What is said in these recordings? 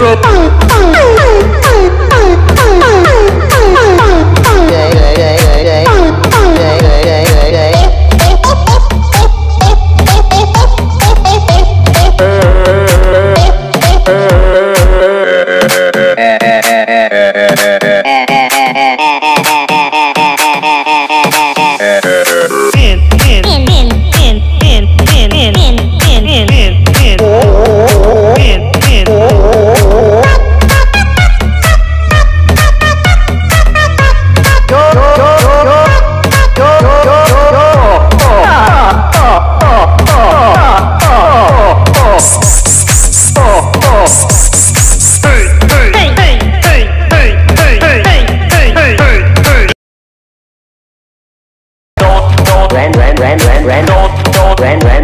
Bro, bro.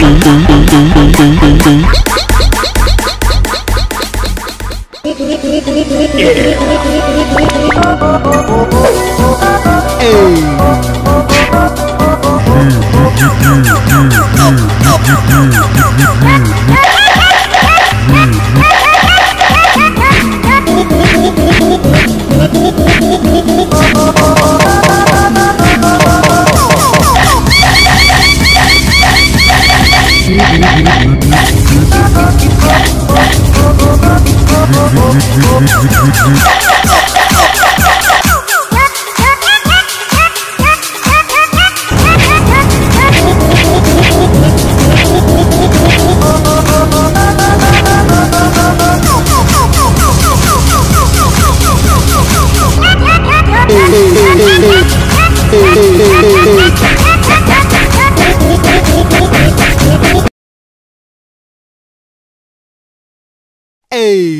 Yeah. Hey. Hey.